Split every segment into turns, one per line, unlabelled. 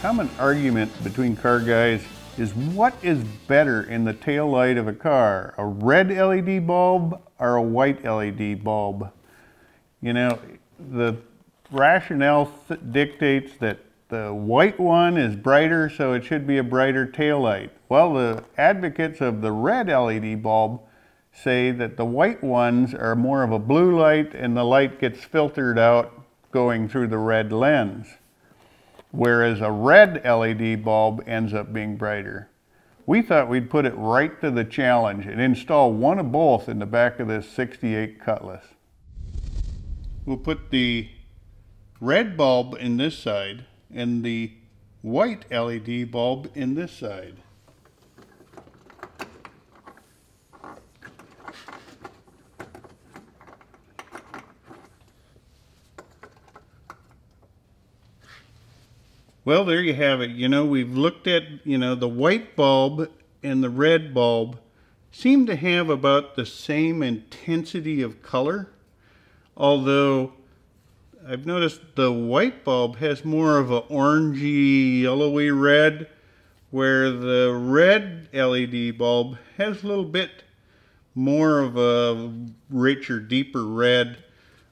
common argument between car guys is what is better in the tail light of a car, a red LED bulb or a white LED bulb? You know, the rationale dictates that the white one is brighter, so it should be a brighter tail light. Well, the advocates of the red LED bulb say that the white ones are more of a blue light and the light gets filtered out going through the red lens whereas a red LED bulb ends up being brighter. We thought we'd put it right to the challenge and install one of both in the back of this 68 Cutlass. We'll put the red bulb in this side and the white LED bulb in this side. Well, there you have it. You know, we've looked at, you know, the white bulb and the red bulb seem to have about the same intensity of color, although I've noticed the white bulb has more of a orangey, yellowy red, where the red LED bulb has a little bit more of a richer, deeper red.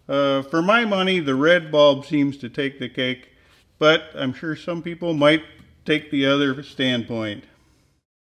Uh, for my money, the red bulb seems to take the cake but I'm sure some people might take the other standpoint.